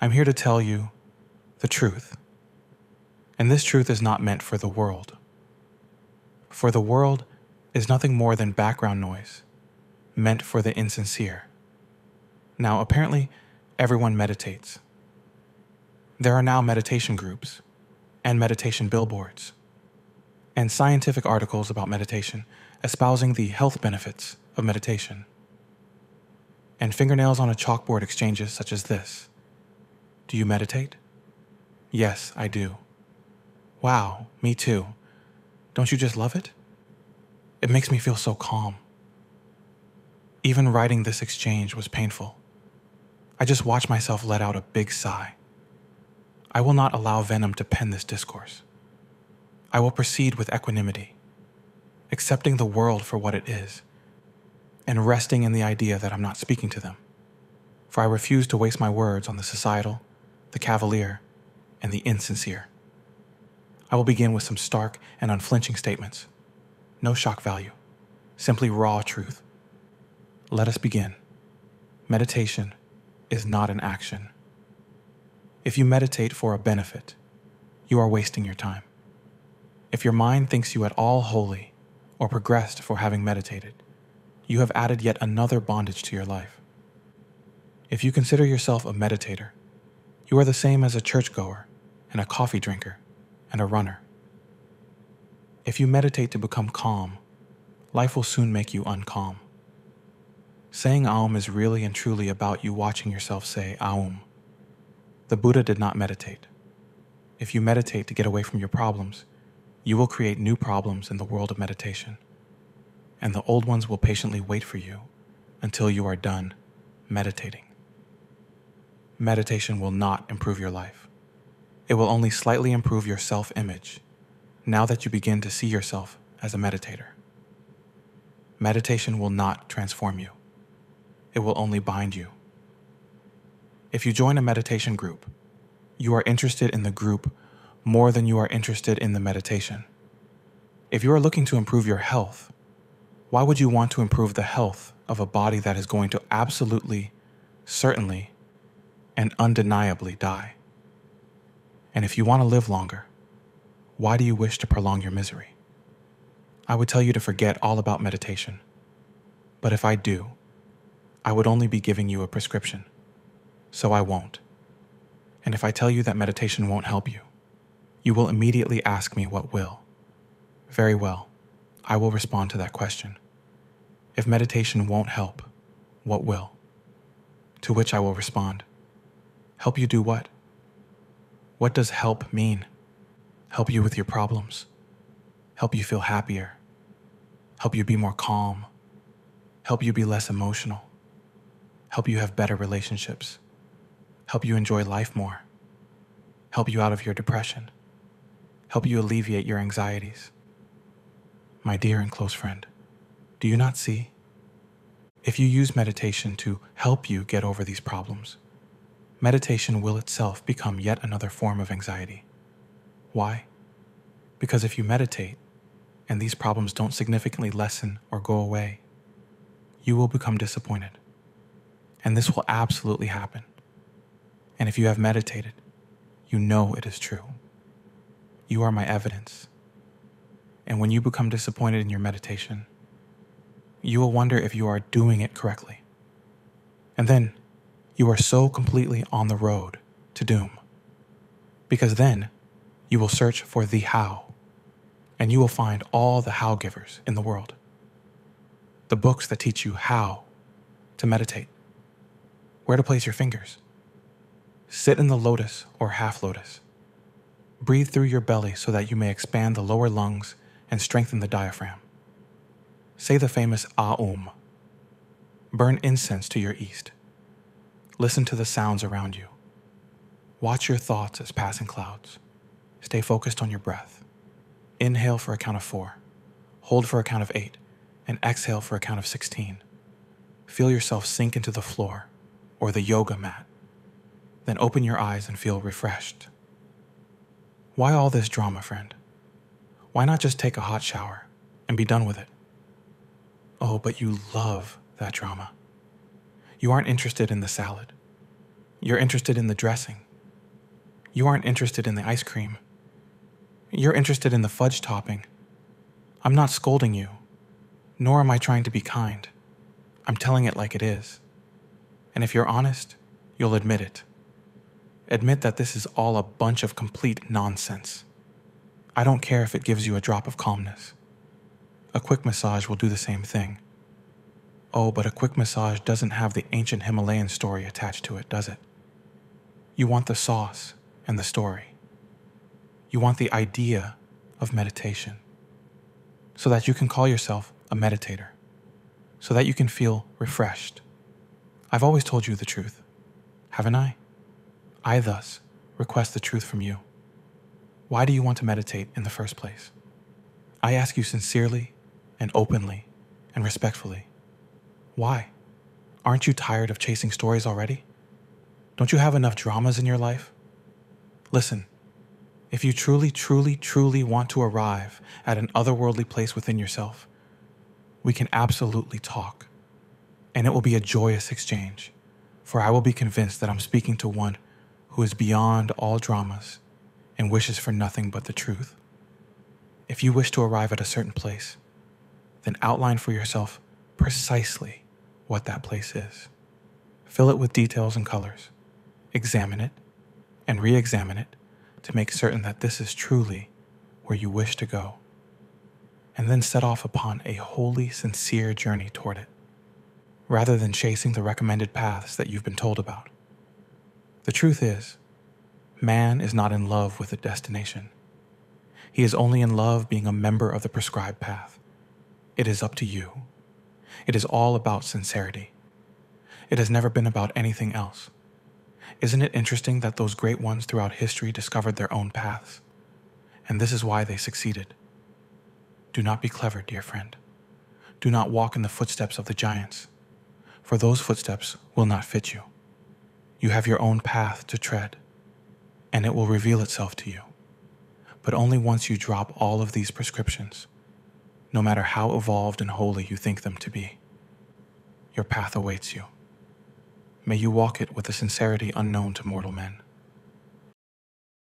I'm here to tell you the truth. And this truth is not meant for the world. For the world is nothing more than background noise meant for the insincere. Now, apparently, everyone meditates. There are now meditation groups and meditation billboards and scientific articles about meditation espousing the health benefits of meditation. And fingernails on a chalkboard exchanges such as this Do you meditate? Yes, I do. Wow, me too. Don't you just love it? It makes me feel so calm. Even writing this exchange was painful. I just watched myself let out a big sigh. I will not allow venom to pen this discourse. I will proceed with equanimity, accepting the world for what it is, and resting in the idea that I'm not speaking to them. For I refuse to waste my words on the societal, the cavalier, and the insincere. I will begin with some stark and unflinching statements. No shock value, simply raw truth. Let us begin. Meditation is not an action. If you meditate for a benefit, you are wasting your time. If your mind thinks you at all holy or progressed for having meditated, you have added yet another bondage to your life. If you consider yourself a meditator, you are the same as a churchgoer and a coffee drinker and a runner. If you meditate to become calm, life will soon make you uncalm. Saying Aum is really and truly about you watching yourself say Aum. The Buddha did not meditate. If you meditate to get away from your problems, you will create new problems in the world of meditation, and the old ones will patiently wait for you until you are done meditating. Meditation will not improve your life. It will only slightly improve your self image now that you begin to see yourself as a meditator. Meditation will not transform you, it will only bind you. If you join a meditation group, you are interested in the group more than you are interested in the meditation. If you are looking to improve your health, why would you want to improve the health of a body that is going to absolutely, certainly, and undeniably die? And if you want to live longer, why do you wish to prolong your misery? I would tell you to forget all about meditation. But if I do, I would only be giving you a prescription. So I won't. And if I tell you that meditation won't help you, you will immediately ask me what will. Very well, I will respond to that question. If meditation won't help, what will? To which I will respond, Help you do what? What does help mean? Help you with your problems, help you feel happier, help you be more calm, help you be less emotional, help you have better relationships, help you enjoy life more, help you out of your depression, help you alleviate your anxieties. My dear and close friend, do you not see? If you use meditation to help you get over these problems, meditation will itself become yet another form of anxiety. Why? Because if you meditate and these problems don't significantly lessen or go away, you will become disappointed. And this will absolutely happen. And if you have meditated, you know it is true. You are my evidence. And when you become disappointed in your meditation, you will wonder if you are doing it correctly. And then you are so completely on the road to doom. Because then you will search for the how, and you will find all the how givers in the world. The books that teach you how to meditate, where to place your fingers. Sit in the lotus or half lotus. Breathe through your belly so that you may expand the lower lungs and strengthen the diaphragm. Say the famous Aum. Burn incense to your east. Listen to the sounds around you. Watch your thoughts as passing clouds. Stay focused on your breath. Inhale for a count of four, hold for a count of eight, and exhale for a count of 16. Feel yourself sink into the floor or the yoga mat. Then open your eyes and feel refreshed. Why all this drama, friend? Why not just take a hot shower and be done with it? Oh, but you love that drama. You aren't interested in the salad. You're interested in the dressing. You aren't interested in the ice cream. You're interested in the fudge topping. I'm not scolding you, nor am I trying to be kind. I'm telling it like it is. And if you're honest, you'll admit it. Admit that this is all a bunch of complete nonsense. I don't care if it gives you a drop of calmness. A quick massage will do the same thing. Oh, but a quick massage doesn't have the ancient Himalayan story attached to it, does it? You want the sauce and the story. You want the idea of meditation so that you can call yourself a meditator, so that you can feel refreshed. I've always told you the truth, haven't I? I thus request the truth from you. Why do you want to meditate in the first place? I ask you sincerely and openly and respectfully. Why? Aren't you tired of chasing stories already? Don't you have enough dramas in your life? Listen, if you truly, truly, truly want to arrive at an otherworldly place within yourself, we can absolutely talk. And it will be a joyous exchange, for I will be convinced that I'm speaking to one who is beyond all dramas and wishes for nothing but the truth. If you wish to arrive at a certain place, then outline for yourself precisely what that place is. Fill it with details and colors, examine it, and re examine it to make certain that this is truly where you wish to go, and then set off upon a wholly sincere journey toward it, rather than chasing the recommended paths that you've been told about. The truth is, man is not in love with a destination. He is only in love being a member of the prescribed path. It is up to you. It is all about sincerity. It has never been about anything else. Isn't it interesting that those great ones throughout history discovered their own paths? And this is why they succeeded. Do not be clever, dear friend. Do not walk in the footsteps of the giants, for those footsteps will not fit you. You have your own path to tread, and it will reveal itself to you. But only once you drop all of these prescriptions, no matter how evolved and holy you think them to be. Your path awaits you. May you walk it with a sincerity unknown to mortal men.